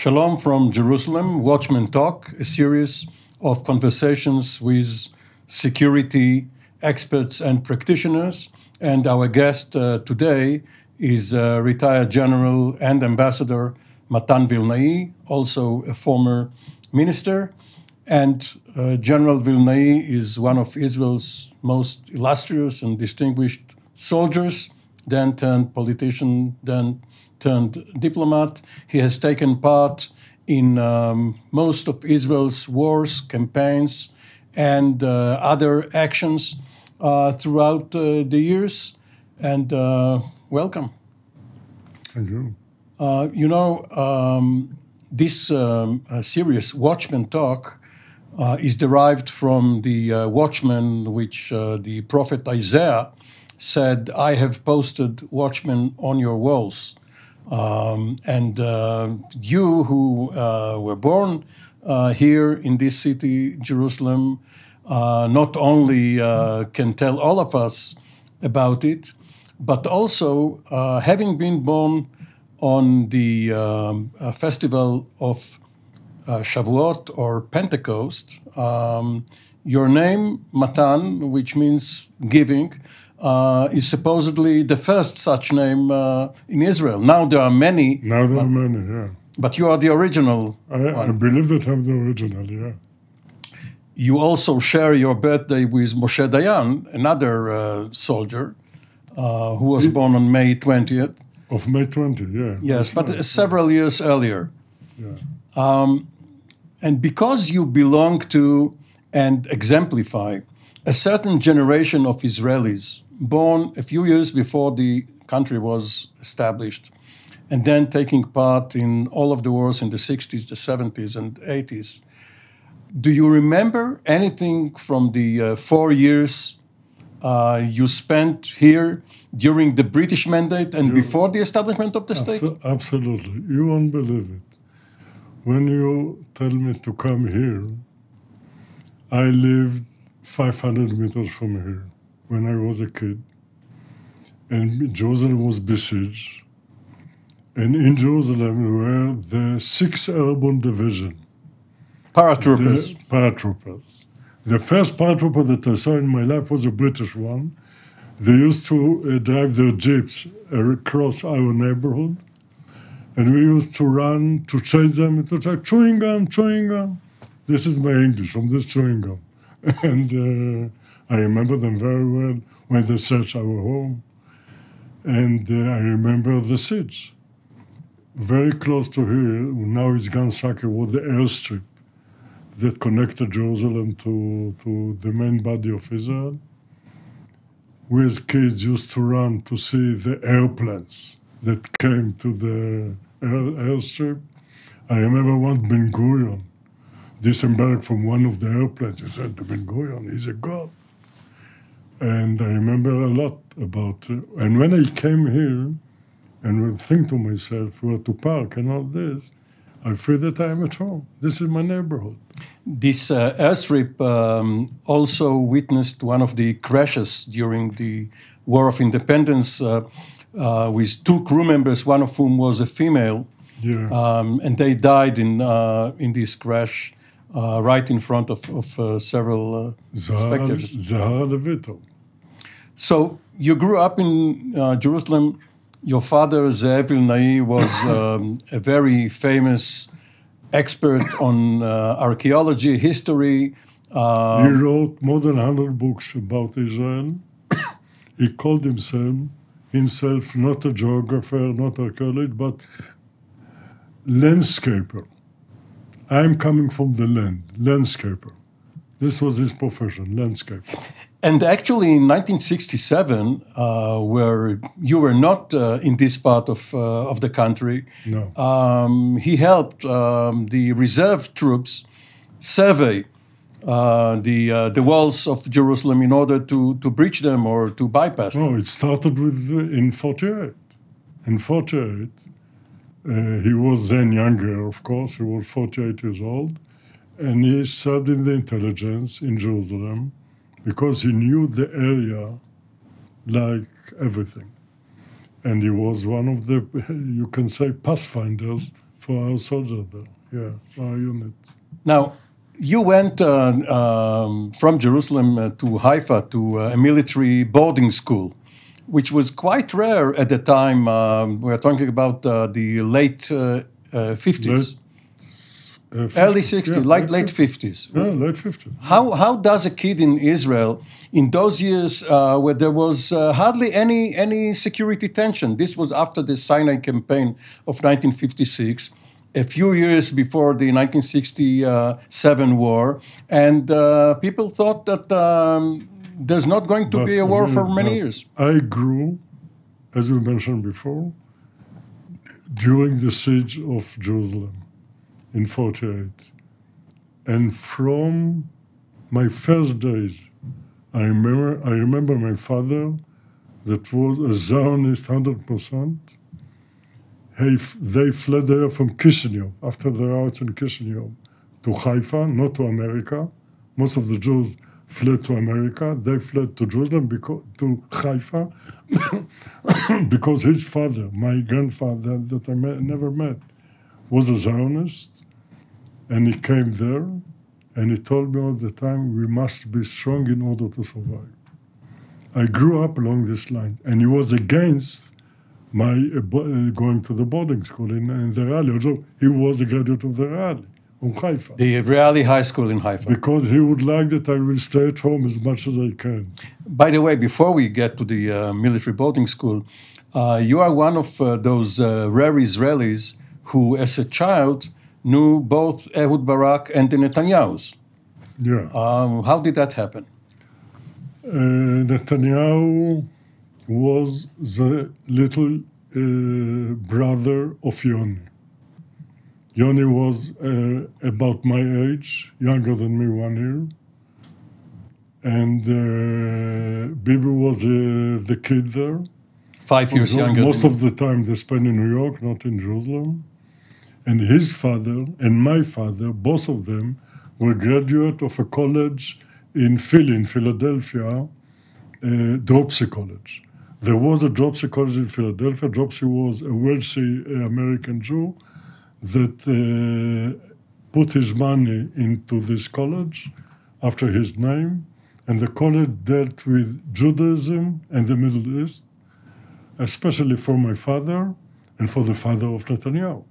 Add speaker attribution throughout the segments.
Speaker 1: Shalom from Jerusalem, Watchmen Talk, a series of conversations with security experts and practitioners. And our guest uh, today is uh, retired General and Ambassador Matan Vilnai, also a former minister. And uh, General Vilnai is one of Israel's most illustrious and distinguished soldiers, then turned politician, then turned diplomat. He has taken part in um, most of Israel's wars, campaigns, and uh, other actions uh, throughout uh, the years. And uh, welcome.
Speaker 2: Thank you.
Speaker 1: Uh, you know, um, this um, series, Watchmen Talk, uh, is derived from the uh, Watchman, which uh, the prophet Isaiah said, I have posted watchmen on your walls. Um, and you, who were born here in this city, Jerusalem, not only can tell all of us about it, but also having been born on the um, festival of uh, Shavuot or Pentecost, um, your name, Matan, which means giving, uh, is supposedly the first such name uh, in Israel. Now there are many.
Speaker 2: Now there are many, yeah.
Speaker 1: But you are the original.
Speaker 2: I, I believe that I'm the original, yeah.
Speaker 1: You also share your birthday with Moshe Dayan, another uh, soldier uh, who was born on May 20th.
Speaker 2: Of May 20th, yeah.
Speaker 1: Yes, but right. several years earlier.
Speaker 2: Yeah.
Speaker 1: Um, and because you belong to and exemplify a certain generation of Israelis born a few years before the country was established, and then taking part in all of the wars in the 60s, the 70s, and 80s. Do you remember anything from the uh, four years uh, you spent here during the British Mandate and you, before the establishment of the state?
Speaker 2: Absolutely. You won't believe it. When you tell me to come here, I lived 500 meters from here when I was a kid. And Jerusalem was besieged. And in Jerusalem were the 6th Airborne Division.
Speaker 1: Paratroopers.
Speaker 2: The paratroopers. The first paratrooper that I saw in my life was a British one. They used to uh, drive their jeeps across our neighborhood and we used to run to chase them. It was like chewing gum, chewing gum. This is my English from this chewing gum. And uh, I remember them very well when they searched our home. And uh, I remember the siege. Very close to here, now it's Gan Sacher, was the airstrip that connected Jerusalem to, to the main body of Israel. We as kids used to run to see the airplanes that came to the air, airstrip. I remember one Ben Gurion disembarked from one of the airplanes. He said, "The Ben Gurion, he's a god." And I remember a lot about. Uh, and when I came here, and would think to myself, where to park and all this, I feel that I am at home. This is my neighborhood.
Speaker 1: This uh, airstrip um, also witnessed one of the crashes during the War of Independence. Uh, uh, with two crew members, one of whom was a female,
Speaker 2: yeah.
Speaker 1: um, and they died in uh, in this crash uh, right in front of, of uh, several uh, spectators.
Speaker 2: Zahara Levitov.
Speaker 1: So you grew up in uh, Jerusalem. Your father, Ze'ev Vilnai, was um, a very famous expert on archaeology, history.
Speaker 2: Um, he wrote more than 100 books about Israel. he called himself himself not a geographer, not a archaeologist, but landscaper. I'm coming from the land, landscaper. This was his profession, landscaper.
Speaker 1: And actually, in 1967, uh, where you were not uh, in this part of, uh, of the country,
Speaker 2: no.
Speaker 1: um, he helped um, the reserve troops survey uh, the uh, the walls of Jerusalem in order to to breach them or to bypass them?
Speaker 2: Oh, it started with uh, in 48. In 48, uh, he was then younger, of course. He was 48 years old, and he served in the intelligence in Jerusalem because he knew the area like everything. And he was one of the, you can say, pathfinders for our soldiers there. Yeah, our unit.
Speaker 1: Now, you went uh, um, from Jerusalem uh, to Haifa to uh, a military boarding school, which was quite rare at the time. Um, we're talking about uh, the late 50s. Uh, Early 60s, yeah, late, late 50s.
Speaker 2: Yeah, late 50s.
Speaker 1: How, how does a kid in Israel, in those years uh, where there was uh, hardly any, any security tension, this was after the Sinai campaign of 1956, a few years before the 1967 war, and uh, people thought that um, there's not going to but, be a war for many years.
Speaker 2: I grew, as we mentioned before, during the siege of Jerusalem in 48. And from my first days, I remember, I remember my father, that was a Zionist 100%. He, they fled there from Kishinev, after the riots in Kishinev, to Haifa, not to America. Most of the Jews fled to America. They fled to Jerusalem, because, to Haifa, because his father, my grandfather that I met, never met, was a Zionist. And he came there and he told me all the time, we must be strong in order to survive. I grew up along this line, and he was against my uh, uh going to the boarding school in, in the Reali. Although he was a graduate of the Reali, on Haifa.
Speaker 1: The Reali High School in Haifa.
Speaker 2: Because he would like that I will stay at home as much as I can.
Speaker 1: By the way, before we get to the uh, military boarding school, uh, you are one of uh, those uh, rare Israelis who, as a child, knew both Ehud Barak and the Netanyahus.
Speaker 2: Yeah.
Speaker 1: Um, how did that happen?
Speaker 2: Uh, Netanyahu was the little uh, brother of Yoni. Yoni was uh, about my age, younger than me one year. And uh, Bibi was uh, the kid there.
Speaker 1: Five years younger.
Speaker 2: Most of the time they spent in New York, not in Jerusalem and his father and my father, both of them, were graduate of a college in Philly, in Philadelphia, uh, Dropsie College. There was a Dropsie College in Philadelphia. Dropsie was a wealthy uh, American Jew that uh, put his money into this college after his name, and the college dealt with Judaism and the Middle East, especially for my father and for the father of Netanyahu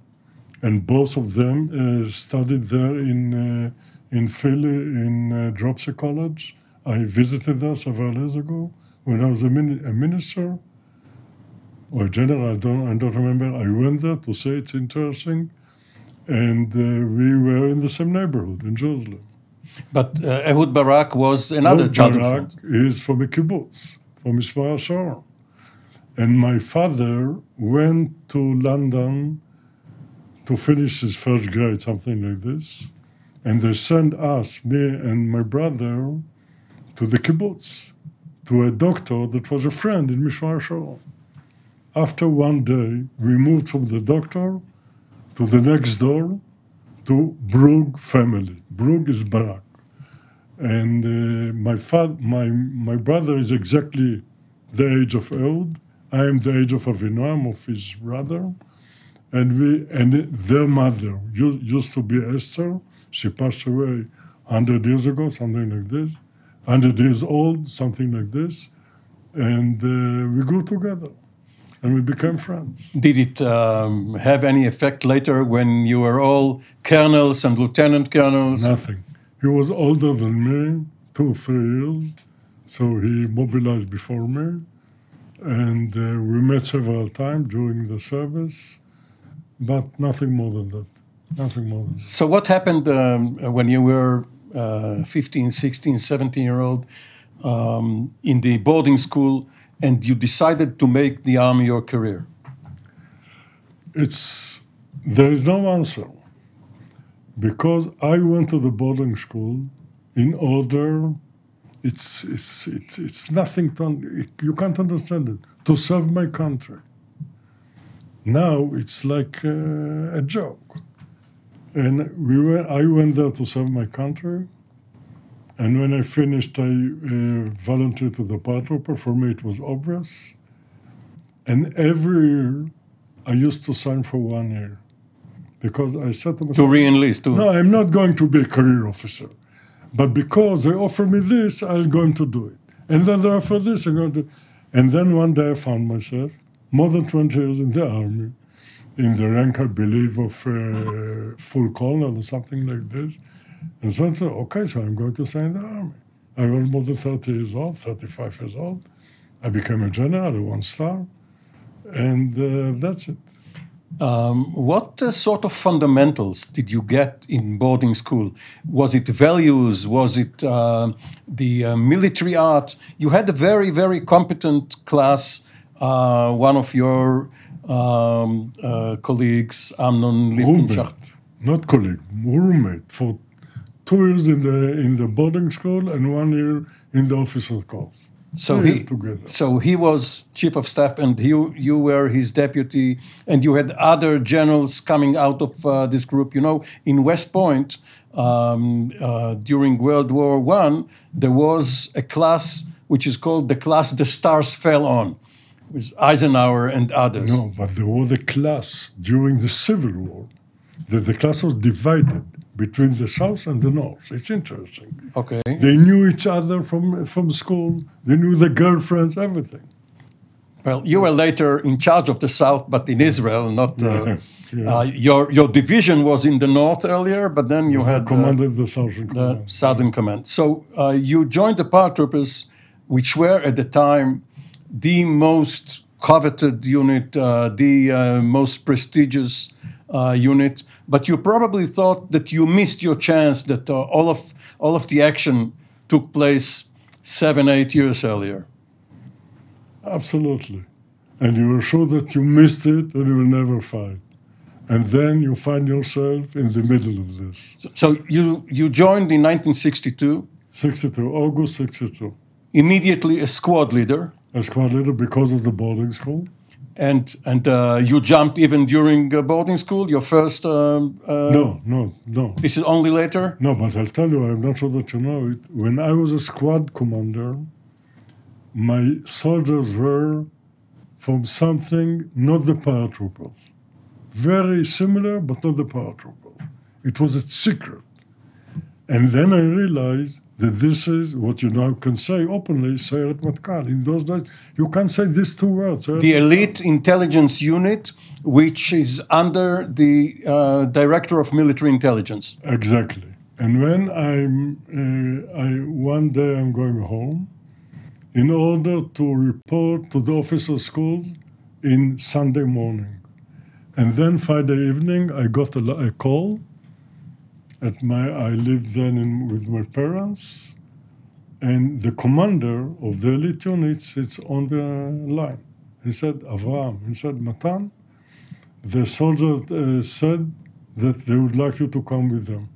Speaker 2: and both of them uh, studied there in uh, in Philly in uh, Dropsie College. I visited there several years ago when I was a, min- a minister or a general. I don't I don't remember. I went there to say it's interesting, and uh, we were in the same neighborhood in Jerusalem.
Speaker 1: But uh, Ehud Barak was another Ehud childhood Barak
Speaker 2: is from a kibbutz, from Mishmar Sharon. And my father went to London to finish his first grade, something like this. And they sent us, me and my brother, to the kibbutz, to a doctor that was a friend in Mishmar Sharon. After one day, we moved from the doctor to the next door to Brug family. Brug is Barak. And uh, my, father, my, my brother is exactly the age of Ehud. I am the age of Avinoam, of his brother and we and their mother used, used to be Esther. She passed away hundred years ago, something like this. Hundred years old, something like this, and uh, we grew together, and we became friends.
Speaker 1: Did it um, have any effect later when you were all colonels and lieutenant colonels?
Speaker 2: Nothing. He was older than me, two three years, so he mobilized before me, and uh, we met several times during the service but nothing more than that. Nothing more than that.
Speaker 1: So, what happened um, when you were uh, 15, 16, 17 year old um, in the boarding school and you decided to make the army your career?
Speaker 2: It's there is no answer because I went to the boarding school in order. It's it's it's, it's nothing to you can't understand it to serve my country. Now it's like uh, a joke. And we were, I went there to serve my country. And when I finished, I uh, volunteered to the paratrooper. For me, it was obvious. And every year, I used to sign for one year because I said to
Speaker 1: To
Speaker 2: myself,
Speaker 1: re-enlist. To,
Speaker 2: no, I'm not going to be a career officer. But because they offer me this, I'm going to do it. And then they offer this, I'm going to. And then one day I found myself, more than 20 years in the army, in the rank, I believe, of uh, full colonel or something like this. And so I said, okay, so I'm going to in the army. I was more than 30 years old, 35 years old. I became a general, a one star. And uh, that's it.
Speaker 1: Um, what uh, sort of fundamentals did you get in boarding school? Was it values? Was it uh, the uh, military art? You had a very, very competent class. Uh, one of your um, uh, colleagues, Amnon
Speaker 2: roommate, not colleague, roommate for two years in the in the boarding school and one year in the officer course.
Speaker 1: So he,
Speaker 2: together.
Speaker 1: so he was chief of staff, and you you were his deputy, and you had other generals coming out of uh, this group. You know, in West Point um, uh, during World War One, there was a class which is called the class the stars fell on, with Eisenhower and others.
Speaker 2: No, but there was a class during the Civil War that the class was divided between the South and the North. It's interesting.
Speaker 1: Okay.
Speaker 2: They knew each other from from school. They knew the girlfriends, everything.
Speaker 1: Well, you were later in charge of the South, but in Israel, not. Uh,
Speaker 2: Yeah.
Speaker 1: Uh, your your division was in the North earlier, but then you had. uh,
Speaker 2: commanded the Southern
Speaker 1: the
Speaker 2: Command.
Speaker 1: Southern Command. So uh, you joined the paratroopers, which were at the time the most coveted unit, uh, the uh, most prestigious uh, unit. But you probably thought that you missed your chance. That uh, all of all of the action took place seven, eight years earlier.
Speaker 2: Absolutely. And you were sure that you missed it and you will never fight. And then you find yourself in the middle of this.
Speaker 1: So, so you you joined in 1962,
Speaker 2: 62, August 62.
Speaker 1: immediately a squad leader.
Speaker 2: A quite little because of the boarding school.
Speaker 1: And and uh, you jumped even during uh, boarding school. Your first um, uh,
Speaker 2: No, no, no.
Speaker 1: This is only later.
Speaker 2: No, but I'll tell you, I'm not sure that you know it. When I was a squad commander, my soldiers were from something, not the paratroopers. Very similar, but not the paratroopers. It was a secret. And then I realized that this is what you now can say openly, Sayeret Matkal. In those days, you can't say these two words. Sayeret
Speaker 1: The
Speaker 2: Matkal.
Speaker 1: elite intelligence unit, which is under the uh, director of military intelligence.
Speaker 2: Exactly. And when I'm, uh, I one day I'm going home, in order to report to the officer schools in Sunday morning, and then Friday evening I got a, a call. At my, I lived then in, with my parents, and the commander of the elite unit sits on the line. He said, Avram, He said, Matan. The soldier uh, said that they would like you to come with them.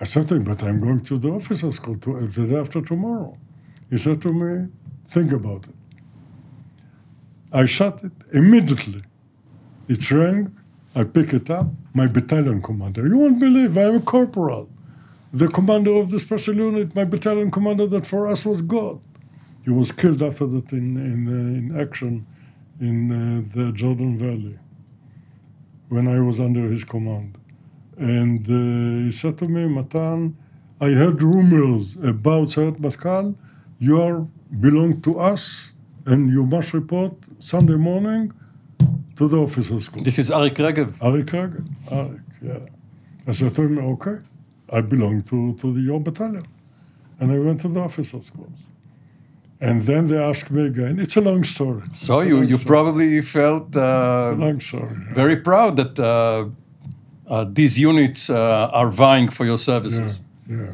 Speaker 2: I said to him, but I'm going to the officer school to, the day after tomorrow. He said to me, think about it. I shut it immediately. It rang, I pick it up, my battalion commander. You won't believe, I'm a corporal. The commander of the special unit, my battalion commander that for us was God. He was killed after that in, in, uh, in action in uh, the Jordan Valley when I was under his command. And uh, he said to me, Matan, I heard rumors about Sayeret Matkal. You are belong to us, and you must report Sunday morning to the officer school.
Speaker 1: This is Arik Regev.
Speaker 2: Arik Hagen. Arik, yeah. I said to him, okay, I belong to, to the, your battalion. And I went to the officer schools. And then they asked me again. It's a long story.
Speaker 1: So
Speaker 2: It's
Speaker 1: you, you
Speaker 2: story.
Speaker 1: probably felt uh,
Speaker 2: long story. yeah.
Speaker 1: very proud that uh, uh, these units uh, are vying for your services.
Speaker 2: Yeah, yeah.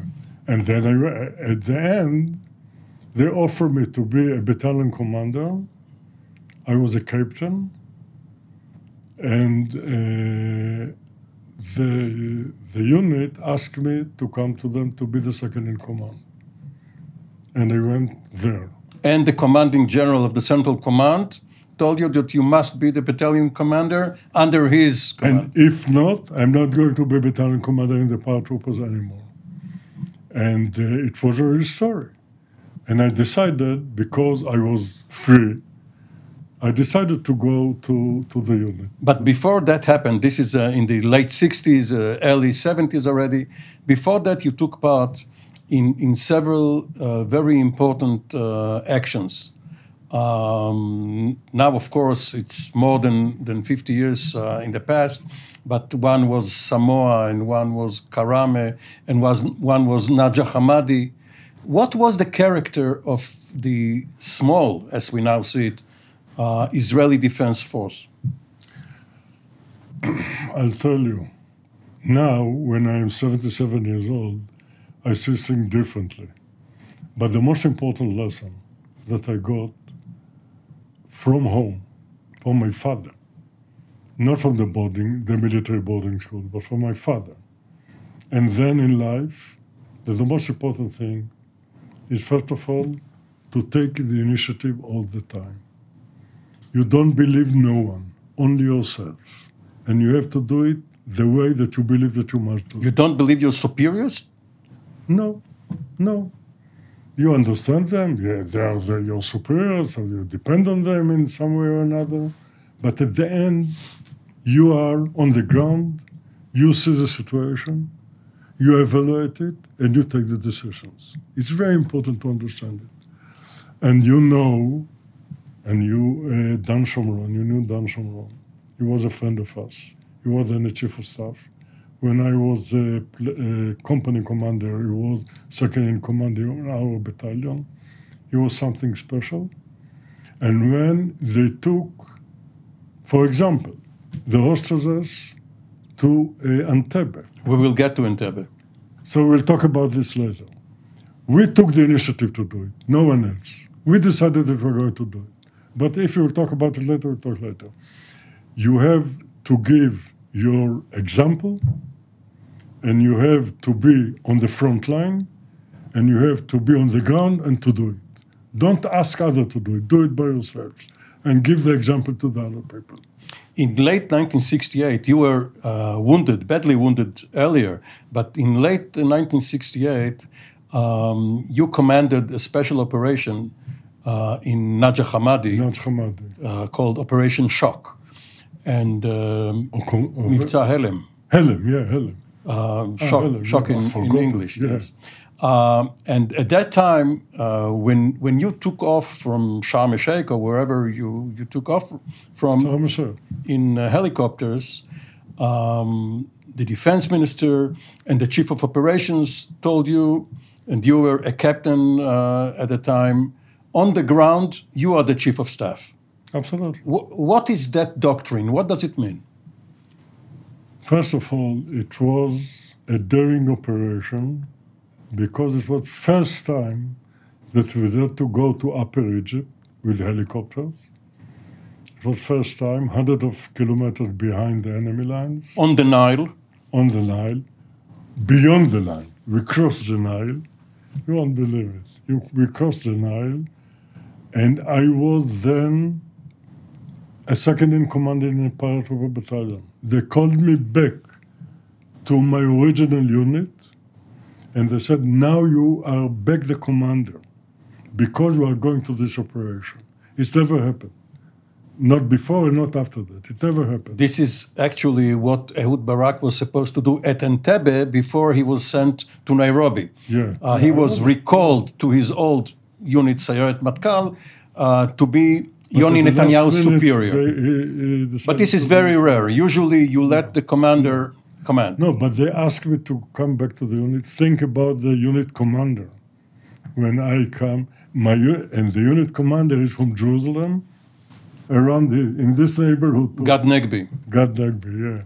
Speaker 2: And then I, at the end, they offered me to be a battalion commander. I was a captain, and uh, the the unit asked me to come to them to be the second in command, and I went there.
Speaker 1: And the commanding general of the Central Command told you that you must be the battalion commander under his command.
Speaker 2: And if not, I'm not going to be battalion commander in the paratroopers anymore. And uh, it was a real story. And I decided, because I was free, I decided to go to, to the unit.
Speaker 1: But before that happened, this is uh, in the late 60s, uh, early 70s already. Before that, you took part in, in several uh, very important uh, actions. Um, now, of course, it's more than, than 50 years uh, in the past, but one was Samoa and one was Karame and was, one was Najah Hamadi. What was the character of the small, as we now see it, uh, Israeli Defense Force?
Speaker 2: I'll tell you. Now, when I am 77 years old, I see things differently. But the most important lesson that I got from home, from my father, not from the boarding, the military boarding school, but from my father. And then in life, the most important thing is first of all to take the initiative all the time. You don't believe no one, only yourself. And you have to do it the way that you believe that you must do.
Speaker 1: You don't believe your superiors?
Speaker 2: No, no. You understand them, yeah, they are the, your superiors, so you depend on them in some way or another. But at the end, you are on the ground, you see the situation, you evaluate it, and you take the decisions. It's very important to understand it. And you know, and you, uh, Dan Shomron, you knew Dan Shomron. He was a friend of us. He was then the chief of staff. When I was a, a company commander, he was second in command in our battalion. He was something special. And when they took, for example, the hostages to uh, Entebbe,
Speaker 1: We will get to Entebbe.
Speaker 2: so we'll talk about this later. We took the initiative to do it, no one else. We decided that we're going to do it. But if you'll talk about it later, we'll talk later. You have to give your example, and you have to be on the front line, and you have to be on the ground and to do it. Don't ask others to do it, do it by yourselves, and give the example to the other people.
Speaker 1: In late 1968, you were uh, wounded, badly wounded earlier, but in late 1968, um, you commanded a special operation uh, in Najah Hamadi uh, called Operation Shock and um,
Speaker 2: Or com- or-
Speaker 1: Mivtza Helem.
Speaker 2: Helem, yeah, Helem.
Speaker 1: Uh,
Speaker 2: Ah,
Speaker 1: shock,
Speaker 2: Helem,
Speaker 1: shock
Speaker 2: yeah,
Speaker 1: in, in English,
Speaker 2: yeah.
Speaker 1: yes. Um, and at that time, uh, when when you took off from Sharm el Sheikh or wherever you, you took off from, in uh, helicopters, um, the defense minister and the chief of operations told you, and you were a captain uh, at the time, on the ground, you are the chief of staff.
Speaker 2: Absolutely.
Speaker 1: Wh- what is that doctrine? What does it mean?
Speaker 2: First of all, it was a daring operation because it was first time that we had to go to Upper Egypt with helicopters. It was first time, hundreds of kilometers behind the enemy lines,
Speaker 1: On the Nile,
Speaker 2: on the Nile, beyond the Nile. We crossed the Nile. You won't believe it. You, we crossed the Nile, and I was then a second in command in a part of a battalion. They called me back to my original unit, and they said, "Now you are back the commander, because we are going to this operation." It's never happened. Not before and not after that. It never happened.
Speaker 1: this is actually what Ehud Barak was supposed to do at Entebbe before he was sent to Nairobi.
Speaker 2: Yeah.
Speaker 1: Uh, he was recalled to his old unit, Sayeret Matkal, uh, to be Yoni Netanyahu's superior.
Speaker 2: they, he- he
Speaker 1: But this is very rare. Usually, you let the commander command.
Speaker 2: No, but they asked me to come back to the unit. Think about the unit commander. When I come, my and the unit commander is from Jerusalem, around the, in this neighborhood.
Speaker 1: Gad Negbi.
Speaker 2: Gad Dagby, yeah.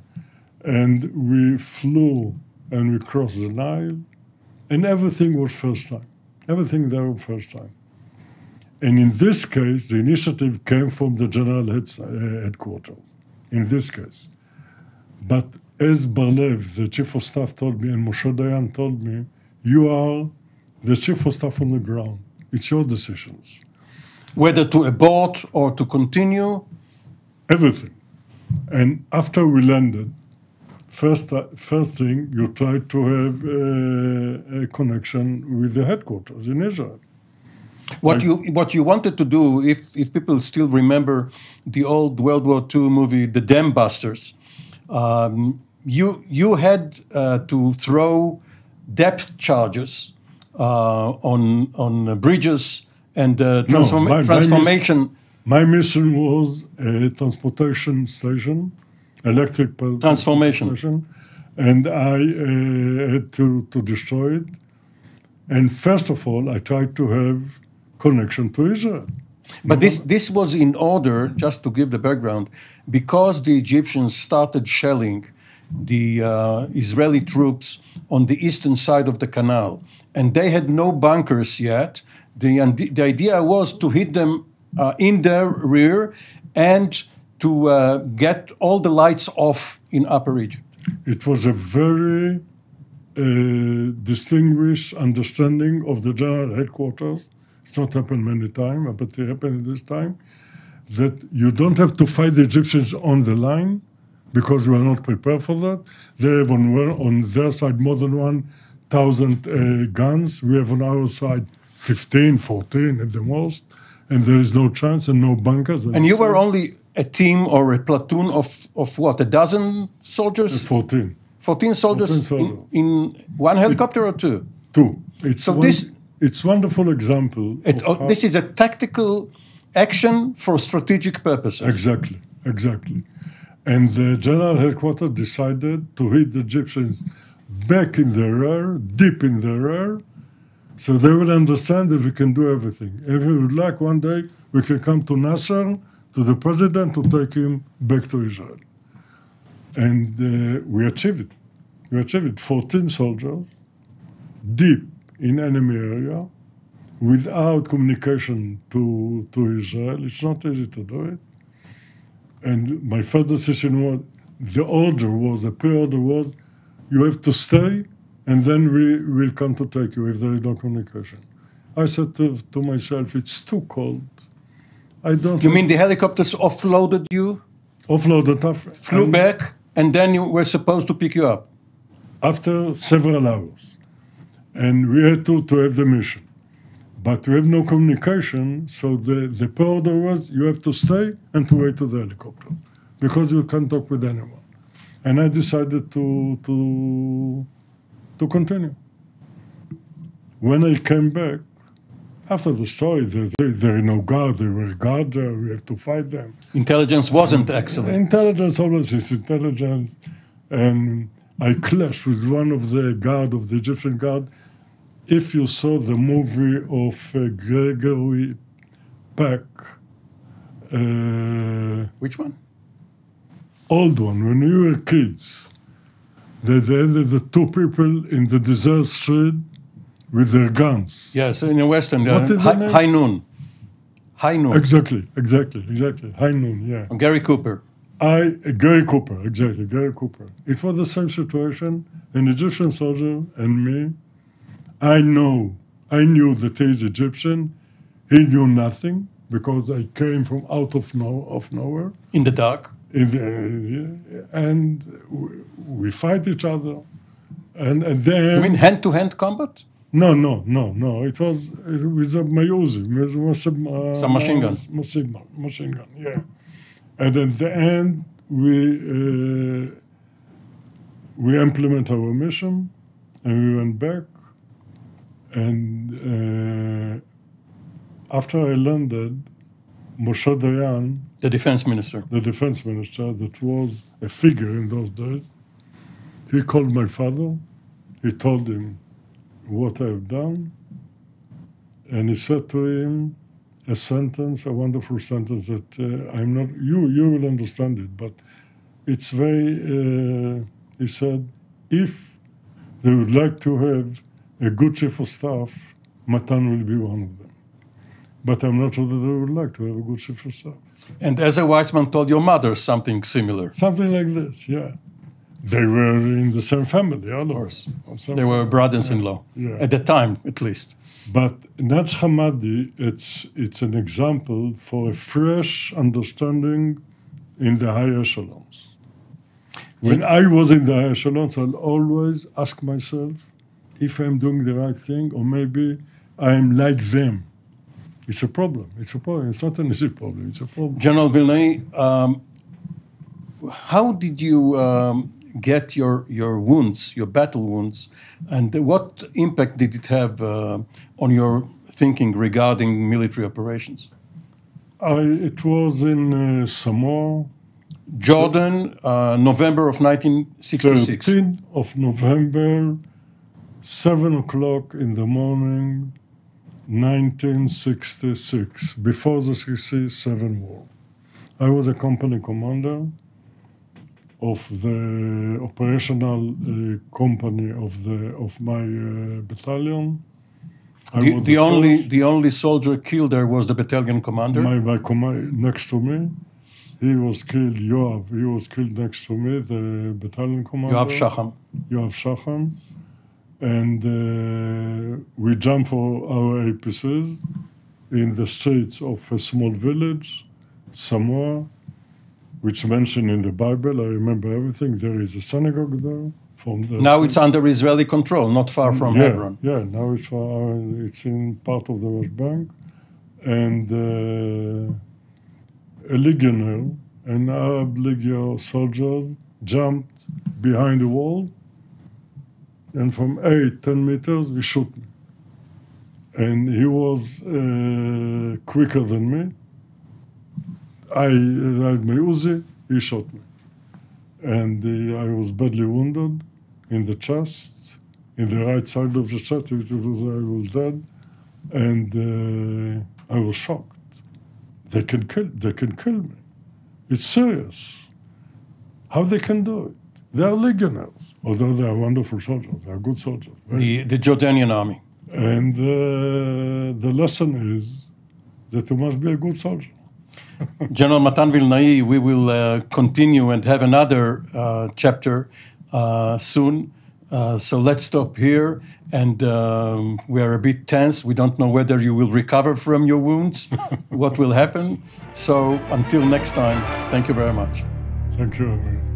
Speaker 2: And we flew and we crossed the Nile, and everything was first time. Everything there first time. And in this case, the initiative came from the general heads, uh, headquarters. In this case, but as Barlev, the chief of staff, told me, and Moshe Dayan told me, you are the chief of staff on the ground. It's your decisions.
Speaker 1: Whether to abort or to continue,
Speaker 2: everything. And after we landed, first uh, first thing you try to have uh, a connection with the headquarters in Israel.
Speaker 1: What you what you wanted to do, if if people still remember the old World War II movie, The Dam Busters, um, you you had uh, to throw depth charges uh, on on bridges and uh, transform-
Speaker 2: my- my
Speaker 1: transformation
Speaker 2: My mission was a transportation station, electric
Speaker 1: Transformation.
Speaker 2: and I uh, had to, to destroy it. And first of all, I tried to have connection to Israel.
Speaker 1: But this, this was in order, just to give the background, because the Egyptians started shelling the uh, Israeli troops on the eastern side of the canal, and they had no bunkers yet. The, and the, the idea was to hit them uh, in their rear and to uh, get all the lights off in Upper Egypt.
Speaker 2: It was a very uh, distinguished understanding of the general headquarters. It's not happened many times, but it happened this time. That you don't have to fight the Egyptians on the line because we are not prepared for that. They have on, on their side more than 1,000 uh, guns. We have on our side 15, 14 at the most. And there is no chance and no bunkers.
Speaker 1: And you were only a team or a platoon of, of what, a dozen soldiers?
Speaker 2: Uh, 14.
Speaker 1: 14 soldiers,
Speaker 2: 14 soldiers.
Speaker 1: In, in one helicopter or two?
Speaker 2: Two. It's
Speaker 1: So
Speaker 2: one,
Speaker 1: this-
Speaker 2: it's wonderful example.
Speaker 1: It, oh, this is a tactical action for strategic purposes.
Speaker 2: exactly, exactly. And the general headquarters decided to hit the Egyptians back in the rear, deep in the rear, so they will understand that we can do everything. If we would like, one day we can come to Nasser, to the president, to take him back to Israel. And uh, we achieved it. We achieved it. 14 soldiers, deep in enemy area, without communication to, to Israel. It's not easy to do it. And my first decision was the order was, the pre order was, you have to stay and then we will come to take you if there is no communication. I said to, to myself, it's too cold. I don't
Speaker 1: You mean the helicopters offloaded you,
Speaker 2: Offloaded. the
Speaker 1: flew
Speaker 2: and
Speaker 1: back, and then you were supposed to pick you up?
Speaker 2: after several hours. And we had to, to have the mission. But we have no communication, so the, the order was you have to stay and to wait to the helicopter because you can't talk with anyone. And I decided to, to, to continue. When I came back, after the story, there, there, there are no guard, there were guards there, we have to fight them.
Speaker 1: Intelligence wasn't excellent.
Speaker 2: Intelligence always is intelligence. And I clashed with one of the guard of the Egyptian guard. If you saw the movie of uh, Gregory Peck, uh,
Speaker 1: Which one?
Speaker 2: old one, when we were kids, they, they had the two people in the desert street with their guns.
Speaker 1: Yes, in the Western.
Speaker 2: What
Speaker 1: uh, High? High Noon. High Noon.
Speaker 2: Exactly, exactly, exactly. High noon, yeah.
Speaker 1: Gary Cooper.
Speaker 2: I Gary Cooper, exactly, Gary Cooper. It was the same situation. An Egyptian soldier and me. I know, I knew that he's Egyptian. He knew nothing because I came from out of no of nowhere.
Speaker 1: In the dark.
Speaker 2: In the, and we, we fight each other. And, and then
Speaker 1: You mean hand to hand combat?
Speaker 2: no, no, no, no. It was it was a Mayuzi, with- with some,
Speaker 1: Some machine gun.
Speaker 2: Machine, gun, machine gun, yeah. And at the end, we uh, we implement our mission, and we went back. And uh, after I landed, Moshe Dayan,
Speaker 1: The defense minister.
Speaker 2: the defense minister, that was a figure in those days, he called my father. He told him what I've done. And he said to him a sentence, a wonderful sentence that uh, I'm not, you, you will understand it, but it's very, uh, he said, if they would like to have a good chief of staff, Matan will be one of them. But I'm not sure that I would like to have a good chief of staff.
Speaker 1: And Weizman told your mother something similar.
Speaker 2: Something like this, yeah. They were in the same family, all of
Speaker 1: course.
Speaker 2: us.
Speaker 1: They were brothers in law,
Speaker 2: Yeah.
Speaker 1: at the time at least.
Speaker 2: But Naj Hamadi, it's, it's an example for a fresh understanding in the higher echelons. When I was in the higher echelons, I'll always ask myself if I'm doing the right thing or maybe I'm like them. It's a problem. It's a problem. It's not an easy problem. It's a problem.
Speaker 1: General Vilnai, um, how did you um, get your, your wounds, your battle wounds, and what impact did it have uh, on your thinking regarding military operations?
Speaker 2: I, it was in uh, Samoa.
Speaker 1: Jordan, uh, November of 1966.
Speaker 2: 13th of November, 7 o'clock in the morning, 1966, before the 67 war. I was a company commander of the operational uh, company of the of my uh, battalion.
Speaker 1: The,
Speaker 2: was
Speaker 1: the only
Speaker 2: first-
Speaker 1: the only soldier killed there was the battalion commander.
Speaker 2: my, my command next to me. He was killed. Yoav. He was killed next to me. The battalion commander.
Speaker 1: Yoav Shacham.
Speaker 2: Yoav Shacham. And uh, we jump for our APCs in the streets of a small village, Samoa, which mentioned in the Bible. I remember everything. There is a synagogue there. From the
Speaker 1: Now it's under Israeli control, not far from
Speaker 2: yeah,
Speaker 1: Hebron.
Speaker 2: Yeah, now it's uh, it's in part of the West Bank, and uh, a legionnaire, an Arab legionnaire soldiers jumped behind the wall, and from eight ten meters we shot me, and he was uh, quicker than me. I had my Uzi, he shot me, and uh, I was badly wounded in the chest in the right side of the chest, it was, I was dead, and uh, I was shocked. They can kill. They can kill me. It's serious. How they can do it? They are legionnaires, although they are wonderful soldiers. They are good soldiers. right?
Speaker 1: The, the Jordanian army.
Speaker 2: And uh, the lesson is that you must be a good soldier.
Speaker 1: General Matan Vilnai, we will uh, continue and have another uh, chapter uh, soon. Uh, so let's stop here. And um, we are a bit tense. We don't know whether you will recover from your wounds, what will happen. So until next time, thank you very much.
Speaker 2: Thank you. Amir.